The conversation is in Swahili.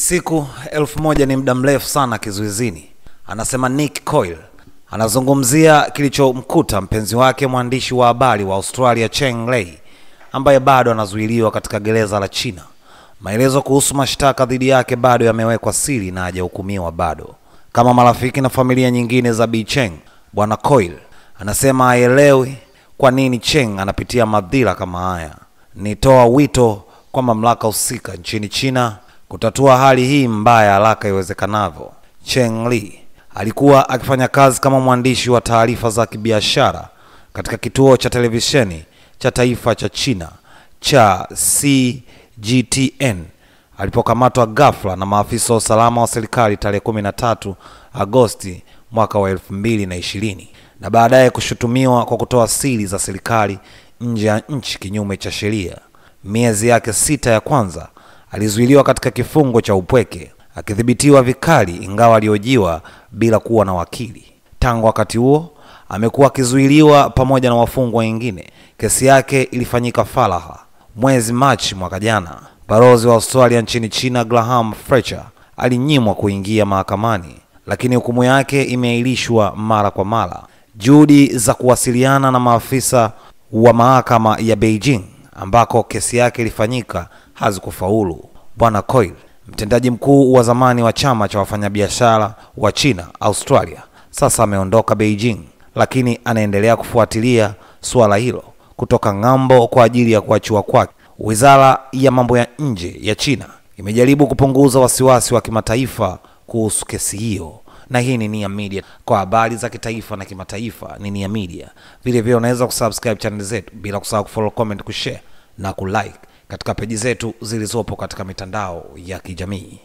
Siku elfu moja ni muda mrefu sana kizuizini, anasema Nick Coyle. Anazungumzia kilichomkuta mpenzi wake mwandishi wa habari wa Australia Cheng Lei ambaye bado anazuiliwa katika gereza la China. Maelezo kuhusu mashtaka dhidi yake bado yamewekwa siri na hajahukumiwa bado. Kama marafiki na familia nyingine za Bi Cheng, bwana Coyle anasema haelewi kwa nini Cheng anapitia madhila kama haya. Nitoa wito kwa mamlaka husika nchini China kutatua hali hii mbaya haraka iwezekanavyo. Cheng Li alikuwa akifanya kazi kama mwandishi wa taarifa za kibiashara katika kituo cha televisheni cha taifa cha China cha CGTN alipokamatwa ghafla na maafisa wa usalama wa serikali tarehe 13 Agosti mwaka wa 2020 na baadaye kushutumiwa kwa kutoa siri za serikali nje ya nchi kinyume cha sheria. Miezi yake sita ya kwanza alizuiliwa katika kifungo cha upweke akidhibitiwa vikali, ingawa aliojiwa bila kuwa na wakili. Tangu wakati huo amekuwa akizuiliwa pamoja na wafungwa wengine. Kesi yake ilifanyika faraha mwezi Machi mwaka jana. Balozi wa Australia nchini China Graham Fletcher alinyimwa kuingia mahakamani, lakini hukumu yake imeahirishwa mara kwa mara. Juhudi za kuwasiliana na maafisa wa mahakama ya Beijing ambako kesi yake ilifanyika hazikufaulu. Bwana Coil, mtendaji mkuu wa zamani wa chama cha wafanyabiashara wa China Australia, sasa ameondoka Beijing, lakini anaendelea kufuatilia suala hilo kutoka ng'ambo kwa ajili ya kuachiwa kwake. Wizara ya mambo ya nje ya China imejaribu kupunguza wasiwasi wa kimataifa kuhusu kesi hiyo na hii ni Nia Media kwa habari za kitaifa na kimataifa. Ni Nia Media. Vile vile unaweza kusubscribe channel zetu bila kusahau kufollow, comment, kushare na kulike katika peji zetu zilizopo katika mitandao ya kijamii.